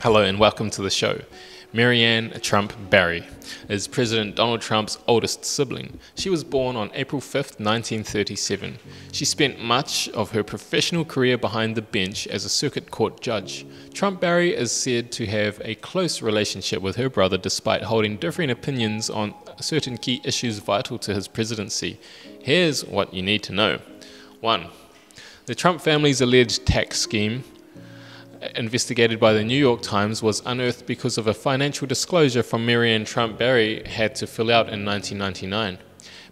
Hello and welcome to the show. Maryanne Trump Barry is President Donald Trump's oldest sibling. She was born on April 5, 1937. She spent much of her professional career behind the bench as a circuit court judge. Trump Barry is said to have a close relationship with her brother despite holding differing opinions on certain key issues vital to his presidency. Here's what you need to know 1. The Trump family's alleged tax scheme investigated by the New York Times was unearthed because of a financial disclosure from Maryanne Trump Barry had to fill out in 1999.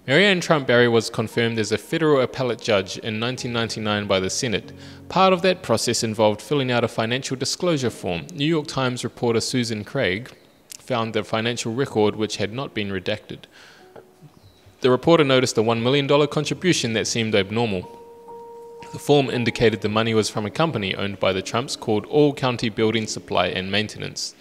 Maryanne Trump Barry was confirmed as a federal appellate judge in 1999 by the Senate. Part of that process involved filling out a financial disclosure form. New York Times reporter Susan Craig found the financial record which had not been redacted. The reporter noticed a $1 million contribution that seemed abnormal. The form indicated the money was from a company owned by the Trumps called All County Building Supply and Maintenance.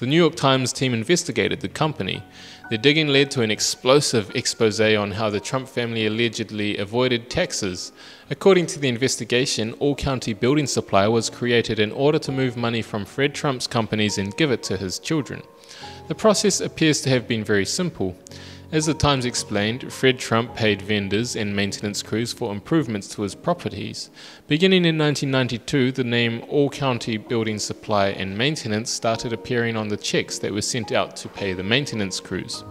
The New York Times team investigated the company. The digging led to an explosive expose on how the Trump family allegedly avoided taxes. According to the investigation, All County Building Supply was created in order to move money from Fred Trump's companies and give it to his children. The process appears to have been very simple. As the Times explained, Fred Trump paid vendors and maintenance crews for improvements to his properties. Beginning in 1992, the name All County Building Supply and Maintenance started appearing on the checks that were sent out to pay the maintenance crews.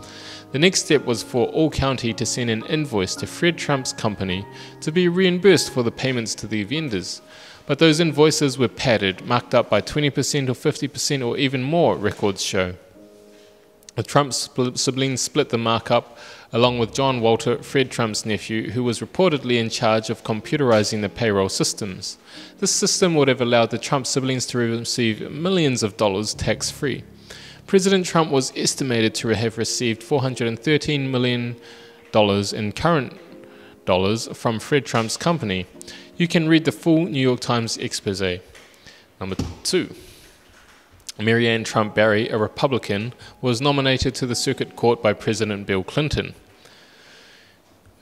The next step was for All County to send an invoice to Fred Trump's company to be reimbursed for the payments to the vendors. But those invoices were padded, marked up by 20% or 50% or even more, records show. The Trump siblings split the markup along with John Walter, Fred Trump's nephew, who was reportedly in charge of computerizing the payroll systems. This system would have allowed the Trump siblings to receive millions of dollars tax free. President Trump was estimated to have received $413 million in current dollars from Fred Trump's company. You can read the full New York Times expose. Number two. Maryanne Trump Barry, a Republican, was nominated to the circuit court by President Bill Clinton.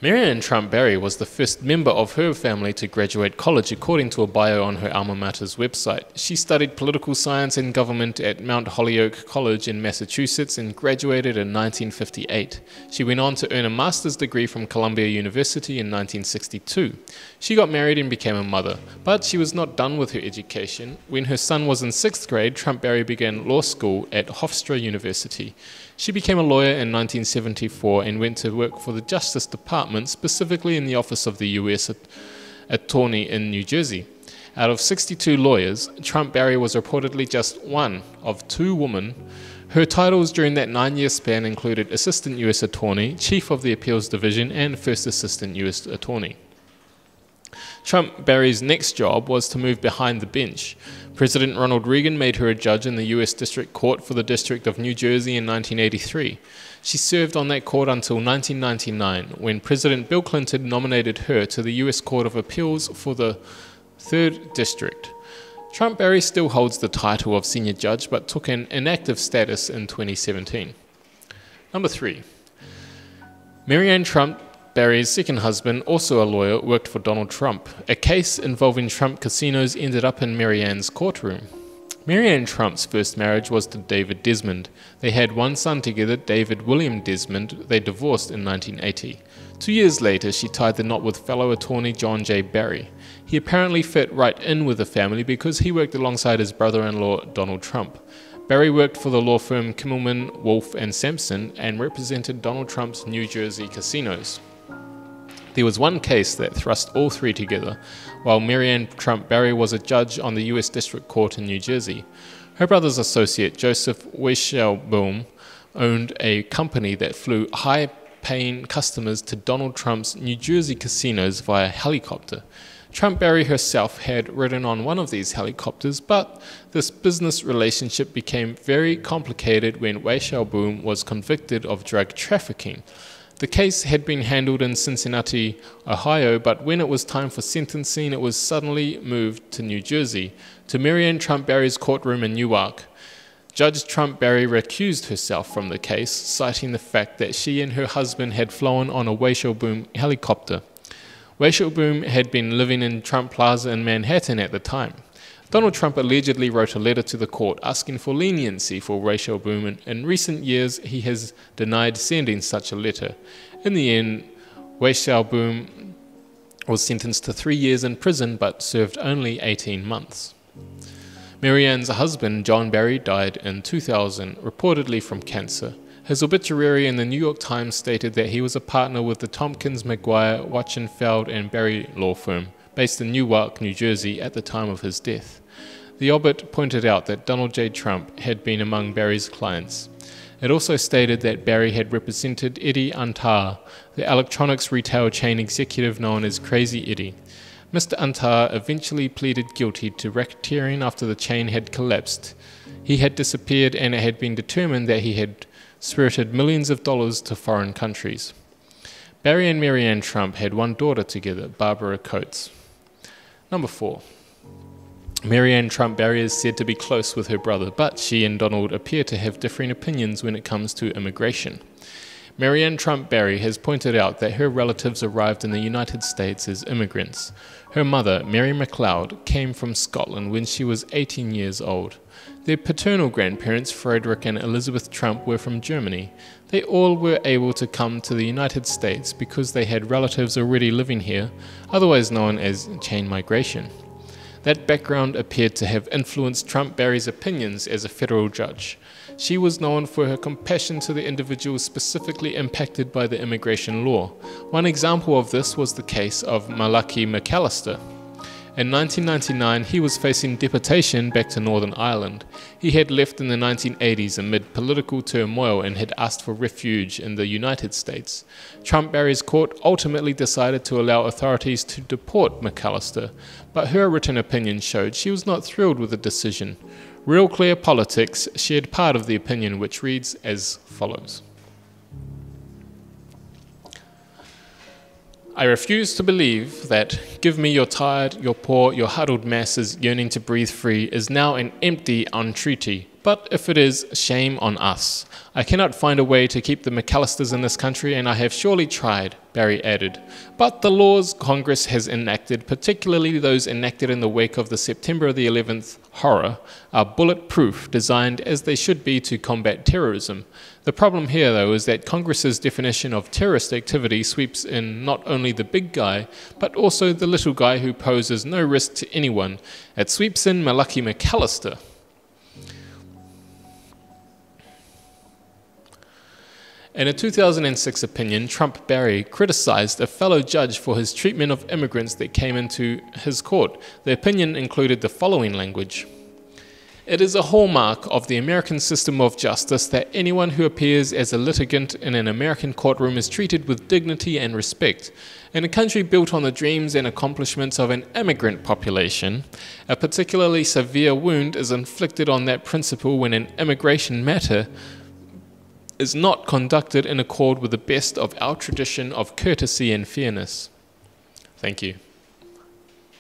Maryanne Trump Barry was the first member of her family to graduate college, according to a bio on her alma mater's website. She studied political science and government at Mount Holyoke College in Massachusetts and graduated in 1958. She went on to earn a master's degree from Columbia University in 1962. She got married and became a mother, but she was not done with her education. When her son was in sixth grade, Trump Barry began law school at Hofstra University. She became a lawyer in 1974 and went to work for the Justice Department, specifically in the office of the U.S. Attorney in New Jersey. Out of 62 lawyers, Trump Barry was reportedly just one of two women. Her titles during that nine year span included Assistant U.S. Attorney, Chief of the Appeals Division, and First Assistant U.S. Attorney. Trump Barry's next job was to move behind the bench. President Ronald Reagan made her a judge in the U.S. District Court for the District of New Jersey in 1983. She served on that court until 1999, when President Bill Clinton nominated her to the U.S. Court of Appeals for the 3rd District. Trump Barry still holds the title of senior judge but took an inactive status in 2017. Number three, Maryanne Trump Barry's second husband, also a lawyer, worked for Donald Trump. A case involving Trump casinos ended up in Maryanne's courtroom. Maryanne Trump's first marriage was to David Desmond. They had one son together, David William Desmond. They divorced in 1980. Two years later, she tied the knot with fellow attorney John J. Barry. He apparently fit right in with the family because he worked alongside his brother in law, Donald Trump. Barry worked for the law firm Kimmelman, Wolff, and Samson and represented Donald Trump's New Jersey casinos. There was one case that thrust all three together, while Maryanne Trump Barry was a judge on the U.S. District Court in New Jersey. Her brother's associate, Joseph Weichselbaum, owned a company that flew high paying customers to Donald Trump's New Jersey casinos via helicopter. Trump Barry herself had ridden on one of these helicopters, but this business relationship became very complicated when Weichselbaum was convicted of drug trafficking. The case had been handled in Cincinnati, Ohio, but when it was time for sentencing, it was suddenly moved to New Jersey, to Maryanne Trump Barry's courtroom in Newark. Judge Trump Barry recused herself from the case, citing the fact that she and her husband had flown on a Weichselbaum helicopter. Weichselbaum had been living in Trump Plaza in Manhattan at the time. Donald Trump allegedly wrote a letter to the court asking for leniency for Weichselbaum. In recent years, he has denied sending such a letter. In the end, Weichselbaum was sentenced to three years in prison but served only 18 months. Maryanne's husband, John Barry, died in 2000, reportedly from cancer. His obituary in the New York Times stated that he was a partner with the Tompkins, McGuire, Wachenfeld, and Barry law firm, based in Newark, New Jersey, at the time of his death. The obit pointed out that Donald J. Trump had been among Barry's clients. It also stated that Barry had represented Eddie Antar, the electronics retail chain executive known as Crazy Eddie. Mr. Antar eventually pleaded guilty to racketeering after the chain had collapsed. He had disappeared, and it had been determined that he had spirited millions of dollars to foreign countries. Barry and Maryanne Trump had one daughter together, Barbara Coates. Number four. Maryanne Trump Barry is said to be close with her brother, but she and Donald appear to have differing opinions when it comes to immigration. Maryanne Trump Barry has pointed out that her relatives arrived in the United States as immigrants. Her mother, Mary MacLeod, came from Scotland when she was 18 years old. Their paternal grandparents, Frederick and Elizabeth Trump, were from Germany. They all were able to come to the United States because they had relatives already living here, otherwise known as chain migration. That background appeared to have influenced Trump Barry's opinions as a federal judge. She was known for her compassion to the individuals specifically impacted by the immigration law. One example of this was the case of Malachy McAllister. In 1999, he was facing deportation back to Northern Ireland. He had left in the 1980s amid political turmoil and had asked for refuge in the United States. Trump Barry's court ultimately decided to allow authorities to deport McAllister, but her written opinion showed she was not thrilled with the decision. Real Clear Politics shared part of the opinion, which reads as follows. I refuse to believe that give me your tired, your poor, your huddled masses yearning to breathe free is now an empty entreaty. But if it is, shame on us. I cannot find a way to keep the McAllisters in this country, and I have surely tried, Barry added. But the laws Congress has enacted, particularly those enacted in the wake of the September the 11th horror, are bulletproof, designed as they should be to combat terrorism. The problem here, though, is that Congress's definition of terrorist activity sweeps in not only the big guy, but also the little guy who poses no risk to anyone. It sweeps in Malachy McAllister. In a 2006 opinion, Trump Barry criticized a fellow judge for his treatment of immigrants that came into his court. The opinion included the following language. It is a hallmark of the American system of justice that anyone who appears as a litigant in an American courtroom is treated with dignity and respect. In a country built on the dreams and accomplishments of an immigrant population, a particularly severe wound is inflicted on that principle when an immigration matter is not conducted in accord with the best of our tradition of courtesy and fairness. Thank you.